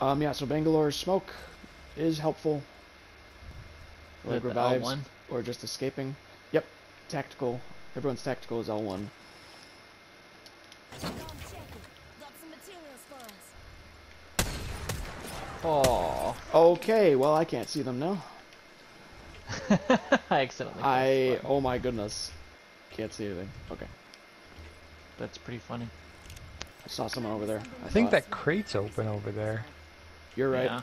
Um, yeah, so Bangalore smoke is helpful. Like it the revives L1? or just escaping. Yep, tactical. Everyone's tactical is L1. Come check it. Got some materials for us. Oh, Okay, well I can't see them now. I accidentally. I oh my goodness, can't see anything. Okay, That's pretty funny. I saw someone over there. I think thought- that crate's open over there. You're right. Yeah.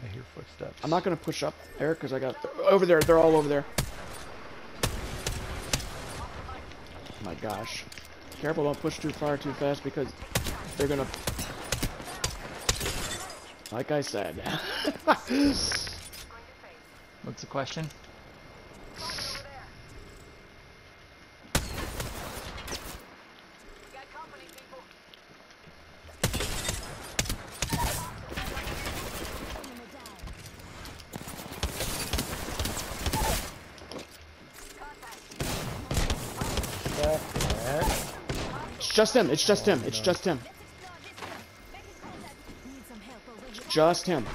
I hear footsteps. I'm not gonna push up, Eric, because I got over there. They're all over there. Oh my gosh, careful! Don't push too far too fast because they're gonna. Like I said. What's the question? Enemy down. it's just him. It's just him. It's just him. Need some help over here. Just him.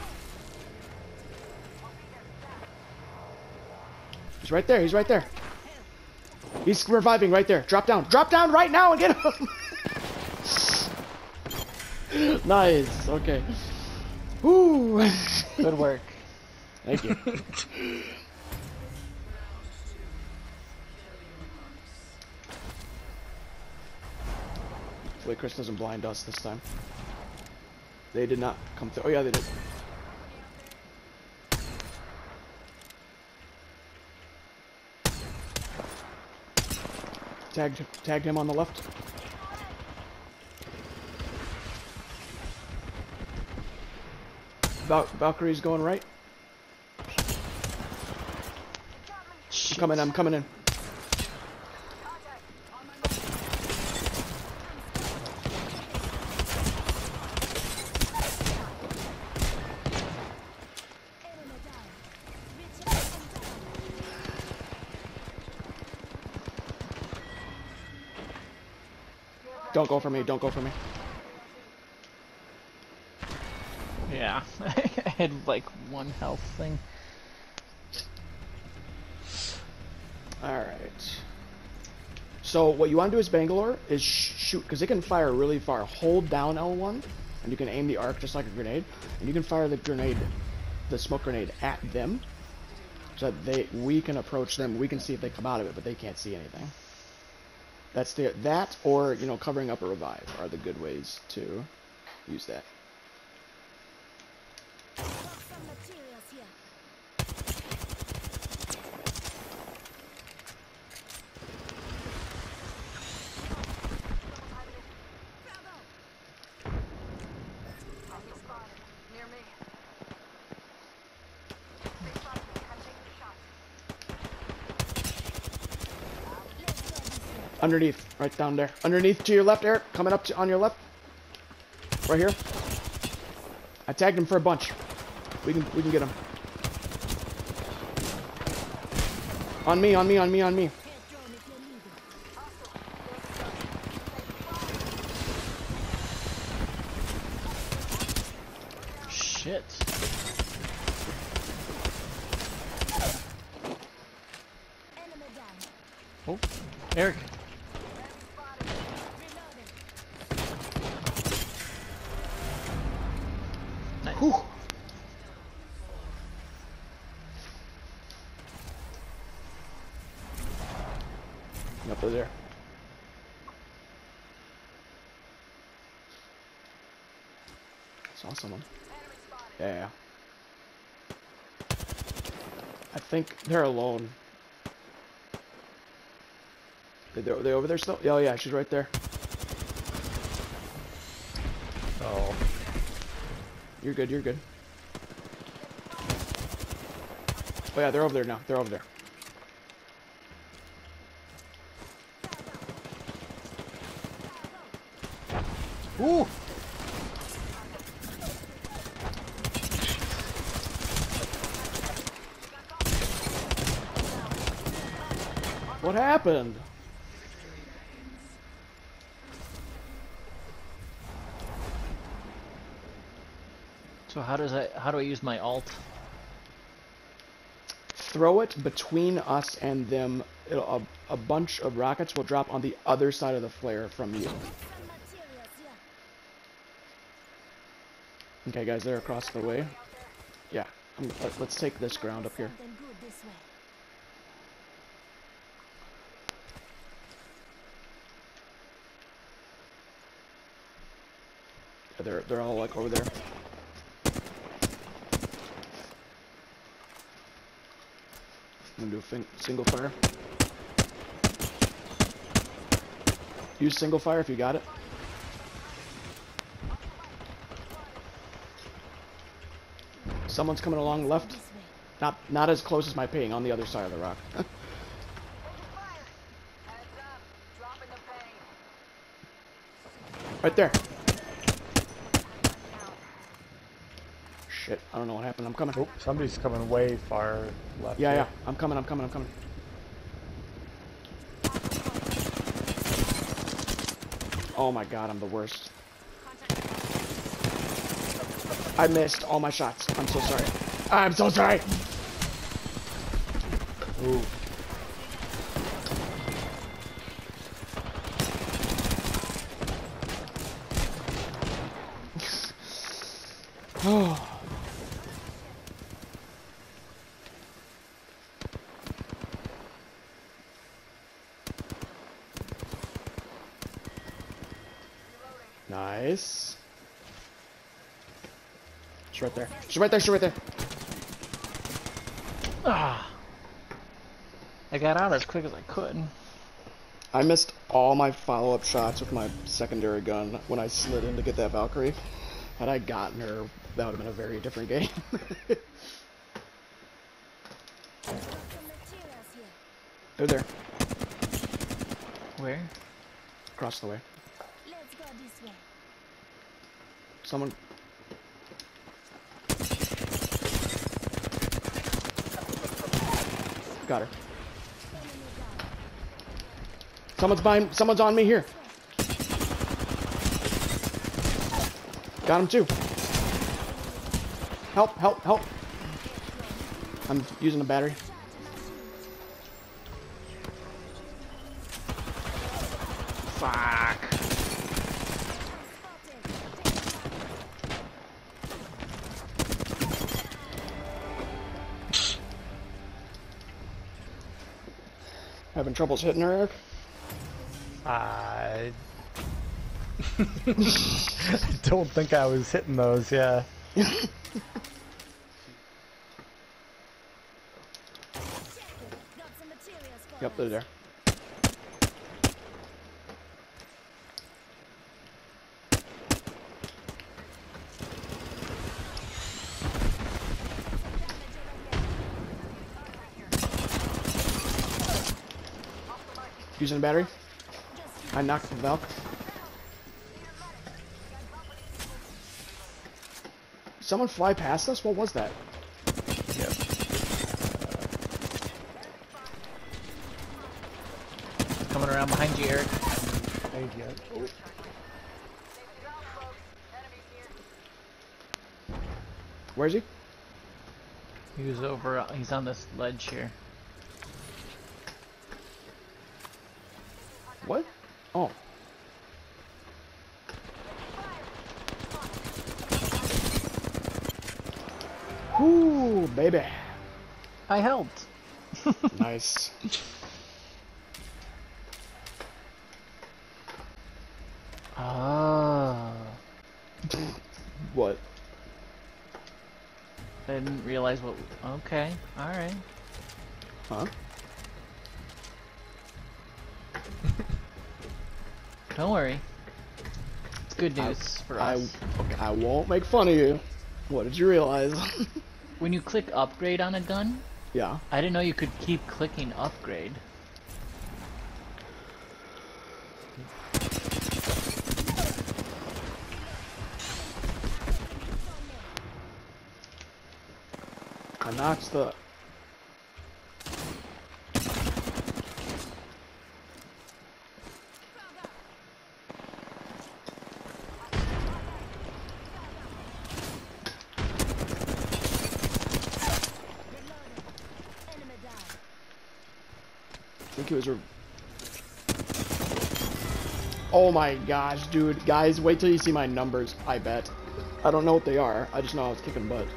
He's right there. He's right there. He's reviving right there. Drop down. Drop down right now and get him. nice. Okay. Woo. Good work. Thank you. Hopefully Chris doesn't blind us this time. They did not come through. Oh yeah, they did. Tagged, tagged him on the left. Val Valkyrie's going right. I'm coming, I'm coming in. Enemy down. Reach out and down. Don't go for me, don't go for me. Yeah. I had like one health thing. Alright. So what you want to do is Bangalore is sh shoot, because it can fire really far. Hold down L1, and you can aim the arc just like a grenade, and you can fire the grenade, the smoke grenade at them, so that they we can approach them. We can see if they come out of it, but they can't see anything. That's the that or you know covering up a revive are the good ways to use that. Underneath, right down there. Underneath to your left, Eric. Coming up to, on your left. Right here. I tagged him for a bunch. We can we can get him. On me, on me, on me, on me. Shit. Oh, Eric. Reloading. Nice. Whew. Up there. Saw someone. Yeah, yeah. I think they're alone. They, they, they over there still? Oh yeah, she's right there. Oh, You're good, you're good. Oh yeah, they're over there now. They're over there. ooh! What happened? So how does I how do I use my alt? Throw it between us and them. A, a, bunch of rockets will drop on the other side of the flare from you. Okay, guys, they're across the way. Yeah, I'm, let's take this ground up here. Yeah, they're they're all like over there. I'm gonna do a single fire. Use single fire if you got it. Someone's coming along left. Not not as close as my ping on the other side of the rock. right there. Shit, I don't know what happened. I'm coming. Oh, somebody's coming way far left. Yeah, here. yeah. I'm coming. I'm coming. I'm coming. Oh my god, I'm the worst. I missed all my shots. I'm so sorry. I'm so sorry. Ooh. Oh. Nice. She's right there. She's right there. She's right there. Ah. I got out as quick as I could. I missed all my follow-up shots with my secondary gun when I slid in to get that Valkyrie. Had I gotten her, that would have been a very different game. Some materials here. They're there, Where? across the way. Let's go this way. Someone. Got her. Someone's behind. Someone's on me here. Got him too. Help! Help! Help! I'm using a battery. Fuck. Having troubles hitting her, Eric? I don't think I was hitting those. Yeah. Got some materials for Yep, they're there. Using a battery. I knocked the Valk. Someone fly past us? What was that? Yep. Coming around behind you, Eric. Yet. Oh, Where is he? He was over. uh, He's on this ledge here. What? Oh. Ooh, baby. I helped. Nice. Ah. What? I didn't realize what. Okay. All right. Huh? Don't worry. It's good news for I, okay, I won't make fun of you. What did you realize? When you click upgrade on a gun, yeah. I didn't know you could keep clicking upgrade. I knocked the. Think he was. Oh my gosh, dude! Guys, wait till you see my numbers. I bet. I don't know what they are. I just know I was kicking butt.